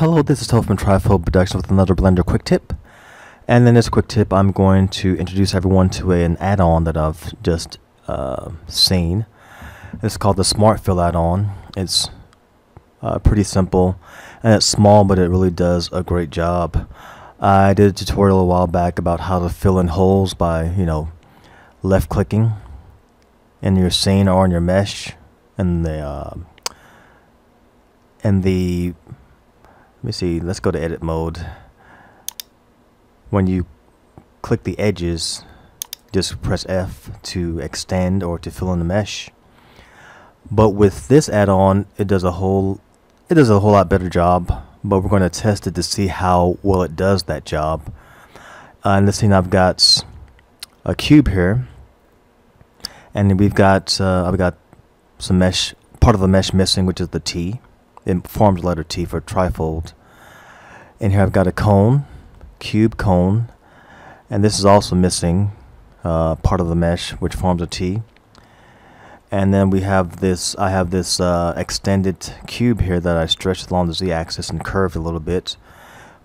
Hello, this is from Trifold Productions with another Blender quick tip. And in this quick tip, I'm going to introduce everyone to an add-on that I've just uh, seen. It's called the Smart Fill add-on. It's uh, pretty simple and it's small, but it really does a great job. I did a tutorial a while back about how to fill in holes by, you know, left clicking in your scene or in your mesh and the uh, and the let me see let's go to edit mode. When you click the edges just press F to extend or to fill in the mesh. But with this add-on it does a whole it does a whole lot better job but we're going to test it to see how well it does that job. Uh, in this scene I've got a cube here and we've got uh, I've got some mesh part of the mesh missing which is the T it forms letter T for trifold. And here I've got a cone cube cone and this is also missing uh, part of the mesh which forms a T. And then we have this I have this uh, extended cube here that I stretched along the z-axis and curved a little bit.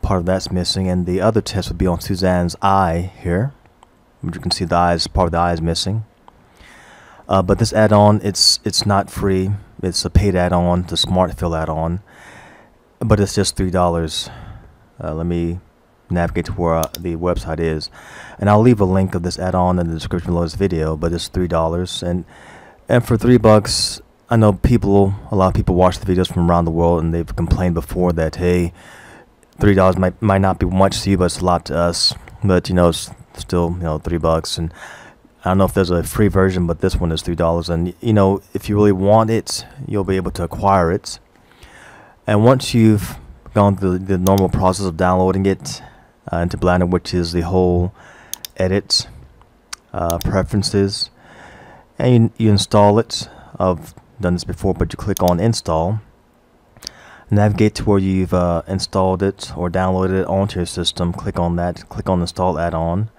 Part of that's missing and the other test would be on Suzanne's eye here. Which you can see the eyes part of the eye is missing uh, but this add-on it's it's not free. It's a paid add-on the smart fill add-on. But it's just three dollars. Uh, let me navigate to where uh, the website is. And I'll leave a link of this add-on in the description below this video but it's three dollars. And and for three bucks I know people a lot of people watch the videos from around the world and they've complained before that hey three dollars might might not be much to you but it's a lot to us. But you know it's still you know three bucks. And I don't know if there's a free version but this one is three dollars. And you know if you really want it you'll be able to acquire it. And once you've gone through the normal process of downloading it uh, into Blender which is the whole edit uh, preferences and you, you install it. I've done this before but you click on install. Navigate to where you've uh, installed it or downloaded it onto your system. Click on that. Click on install add-on.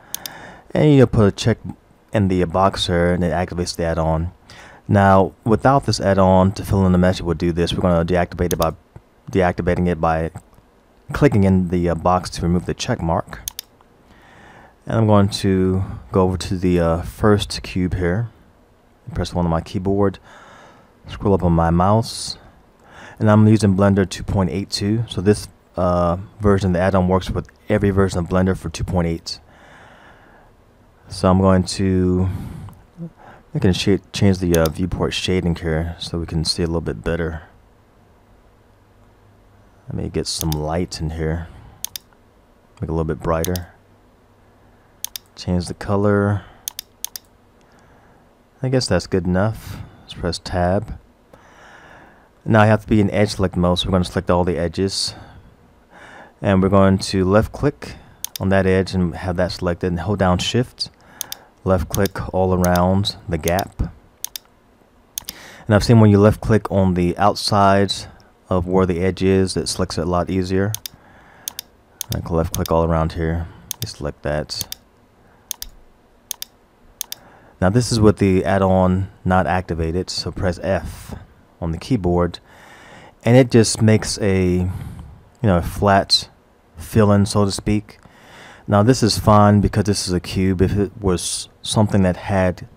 And you put a check in the box here and it activates the add-on. Now without this add-on to fill in the mesh it would do this. We're going to deactivate it by deactivating it by clicking in the uh, box to remove the check mark. And I'm going to go over to the uh, first cube here press one on my keyboard scroll up on my mouse and I'm using Blender 2.82 so this uh, version the add-on works with every version of Blender for 2.8 so I'm going to I can change the uh, viewport shading here so we can see a little bit better. Let me get some light in here. Make it a little bit brighter. Change the color. I guess that's good enough. Let's press tab. Now I have to be in edge select mode so we're going to select all the edges. And we're going to left click on that edge and have that selected and hold down shift left click all around the gap. And I've seen when you left click on the outside of where the edge is it selects it a lot easier. Can left click all around here select that. Now this is with the add-on not activated so press F on the keyboard. And it just makes a you know a flat fill-in so to speak now this is fine because this is a cube. If it was something that had,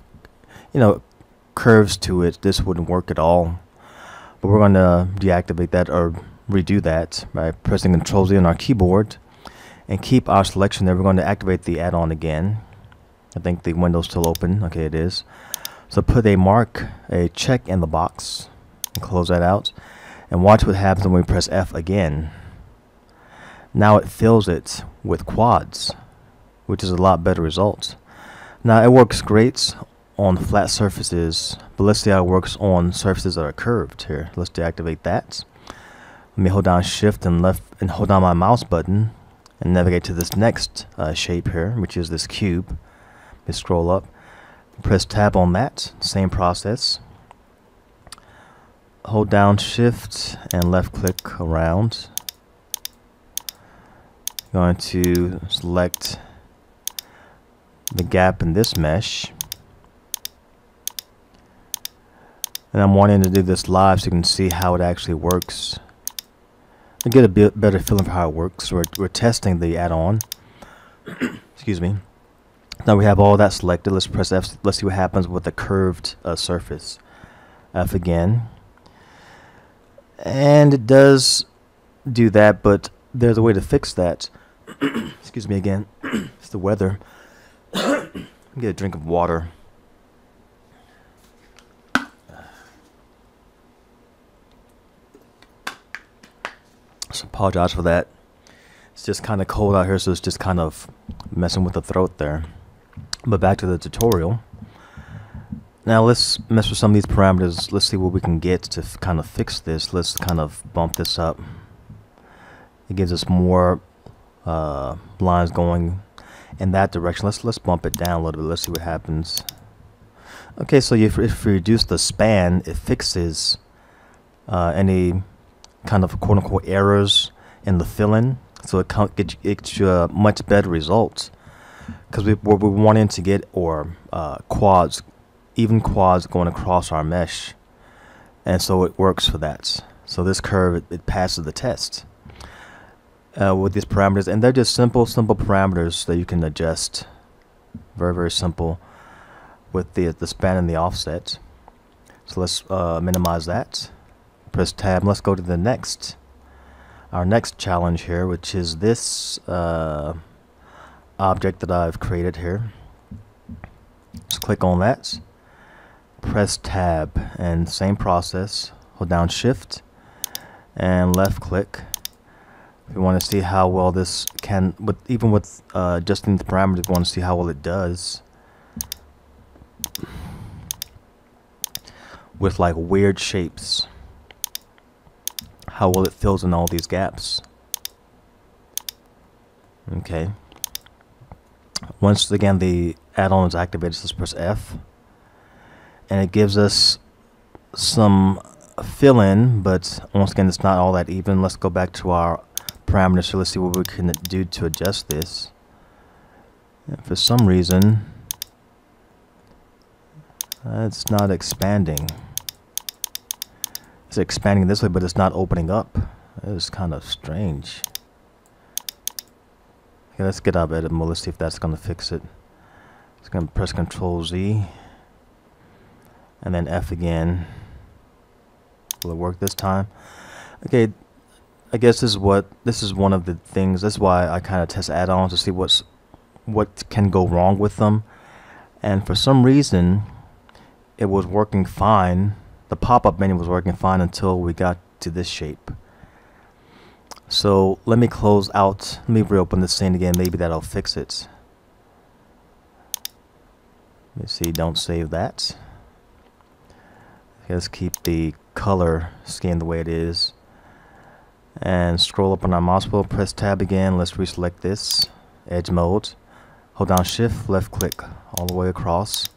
you know, curves to it, this wouldn't work at all. But we're going to deactivate that or redo that by pressing Control Z on our keyboard and keep our selection there. We're going to activate the add-on again. I think the window's still open. Okay, it is. So put a mark, a check in the box and close that out. And watch what happens when we press F again. Now it fills it with quads, which is a lot better result. Now it works great on flat surfaces, but let's see how it works on surfaces that are curved here. Let's deactivate that. Let me hold down shift and left and hold down my mouse button and navigate to this next uh, shape here, which is this cube. Let me scroll up, press tab on that, same process. Hold down shift and left click around going to select the gap in this mesh and I'm wanting to do this live so you can see how it actually works and get a bit better feeling for how it works, we're, we're testing the add-on. Excuse me. Now we have all that selected. Let's press F. Let's see what happens with the curved uh, surface. F again. And it does do that, but there's a way to fix that. Excuse me again. it's the weather. Get a drink of water. So apologize for that. It's just kind of cold out here, so it's just kind of messing with the throat there. But back to the tutorial. Now let's mess with some of these parameters. Let's see what we can get to kind of fix this. Let's kind of bump this up. It gives us more uh, lines going in that direction. Let's let's bump it down a little bit. Let's see what happens. Okay, so if, if we reduce the span, it fixes uh, any kind of quote unquote errors in the filling, so it can get uh, much better results. Because we what we're, wanting to get or uh, quads, even quads going across our mesh, and so it works for that. So this curve it, it passes the test uh, with these parameters, and they're just simple, simple parameters that you can adjust. Very, very simple with the the span and the offset. So let's uh, minimize that. Press tab let's go to the next our next challenge here which is this uh, object that I've created here. Just click on that. Press tab and same process. Hold down shift and left click if you want to see how well this can but even with uh, adjusting the parameters we want to see how well it does with like weird shapes how well it fills in all these gaps. Okay. Once again the add-on is activated, let's press F. And it gives us some fill-in, but once again it's not all that even. Let's go back to our parameters. So let's see what we can do to adjust this. And for some reason, uh, it's not expanding. It's expanding this way, but it's not opening up. It's kind of strange. Okay, let's get out of edit mode. Let's see if that's going to fix it. It's going to press Control Z. And then F again. Will it work this time? Okay, I guess this is what this is one of the things. That's why I kind of test add-ons to see what's what can go wrong with them. And for some reason, it was working fine the pop-up menu was working fine until we got to this shape. So let me close out, let me reopen this scene again, maybe that'll fix it. Let me see, don't save that. let's keep the color scheme the way it is. And scroll up on our mouse wheel, press tab again, let's reselect this, edge mode. Hold down shift, left click all the way across.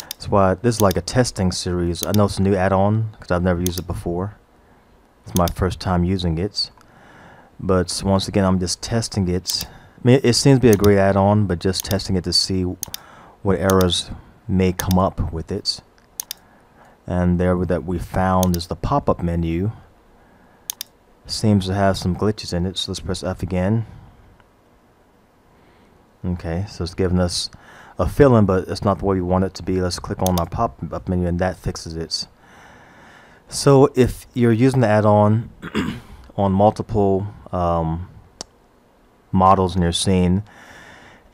That's why this is like a testing series. I know it's a new add-on because I've never used it before. It's my first time using it. But once again, I'm just testing it. I mean, it seems to be a great add-on, but just testing it to see what errors may come up with it. And there that we found is the pop-up menu. Seems to have some glitches in it, so let's press F again. Okay, so it's giving us a filling, but it's not the way we want it to be. Let's click on our pop-up menu and that fixes it. So if you're using the add-on on multiple um, models in your scene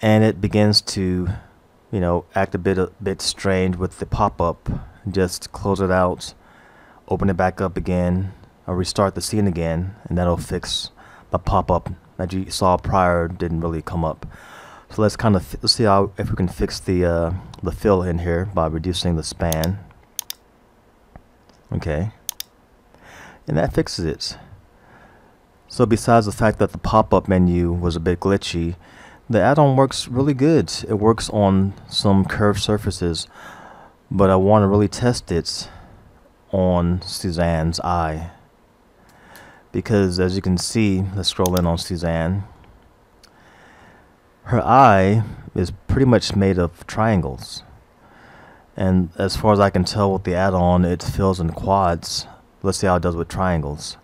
and it begins to you know act a bit a bit strange with the pop-up just close it out open it back up again restart the scene again and that'll fix the pop-up that you saw prior didn't really come up so let's kind of let's see how if we can fix the uh, the fill in here by reducing the span. Okay, and that fixes it. So besides the fact that the pop-up menu was a bit glitchy, the add-on works really good. It works on some curved surfaces, but I want to really test it on Suzanne's eye. Because as you can see, let's scroll in on Suzanne her eye is pretty much made of triangles. And as far as I can tell with the add-on, it fills in quads. Let's see how it does with triangles.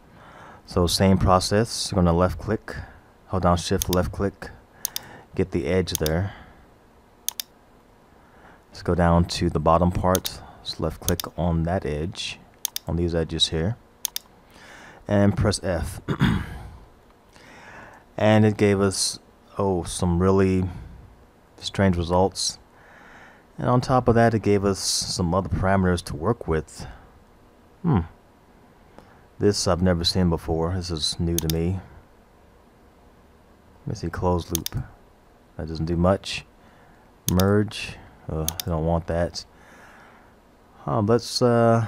So same process, you're gonna left click, hold down shift left click, get the edge there. Let's go down to the bottom part, let's left click on that edge, on these edges here, and press F. and it gave us, oh, some really strange results. And on top of that, it gave us some other parameters to work with. Hmm. This I've never seen before. This is new to me. Let me see closed loop. That doesn't do much. Merge. I don't want that. Uh, let's uh,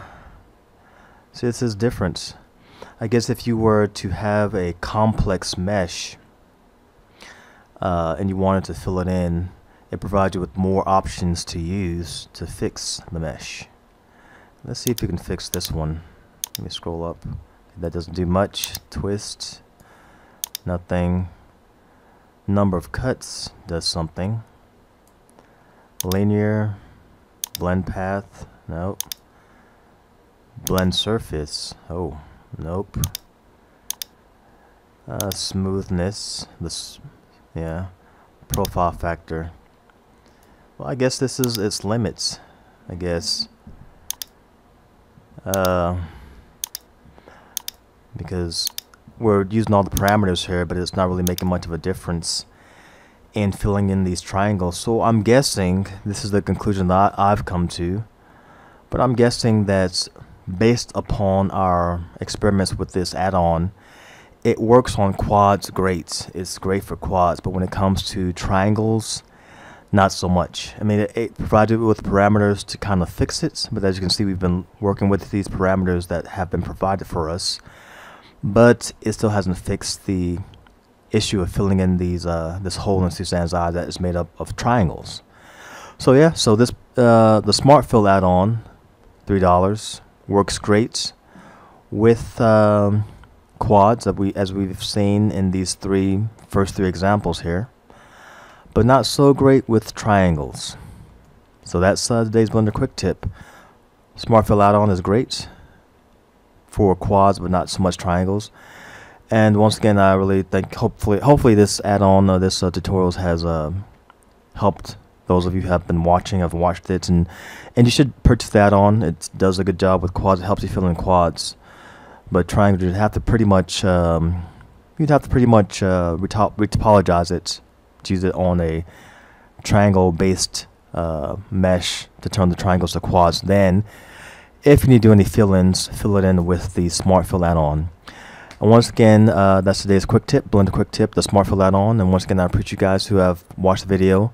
see. This is different. I guess if you were to have a complex mesh uh, and you wanted to fill it in, it provides you with more options to use to fix the mesh. Let's see if we can fix this one. Let me scroll up. That doesn't do much. Twist. Nothing. Number of cuts does something. Linear. Blend path. Nope. Blend surface. Oh, nope. Uh, smoothness. This, yeah. Profile factor. Well, I guess this is its limits. I guess. Uh, because we're using all the parameters here, but it's not really making much of a difference in filling in these triangles. So I'm guessing, this is the conclusion that I've come to, but I'm guessing that based upon our experiments with this add-on, it works on quads great. It's great for quads, but when it comes to triangles, not so much. I mean, it, it provided with parameters to kind of fix it, but as you can see, we've been working with these parameters that have been provided for us, but it still hasn't fixed the issue of filling in these uh, this hole in Suzanne's eye that is made up of triangles. So yeah, so this uh, the Smart Fill add-on, three dollars, works great with um, quads that we as we've seen in these three first three examples here but not so great with triangles. So that's uh, today's Blender quick tip. Smart fill add-on is great for quads, but not so much triangles. And once again, I really think hopefully hopefully this add-on, uh, this uh, tutorials has uh, helped those of you who have been watching, have watched it, and and you should purchase that on. It does a good job with quads. It helps you fill in quads, but trying you'd have to pretty much um, you'd have to pretty much uh, retopologize it to use it on a triangle based uh, mesh to turn the triangles to quads. Then, if you need to do any fill-ins, fill it in with the Smart Fill add-on. And once again, uh, that's today's quick tip, Blender quick tip, the Smart Fill add-on. And once again, I appreciate you guys who have watched the video.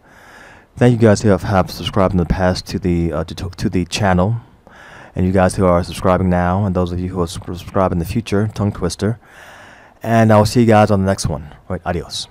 Thank you guys who have, have subscribed in the past to the uh, to, to the channel, and you guys who are subscribing now, and those of you who will subscribe in the future, tongue twister. And I will see you guys on the next one. All right, adios.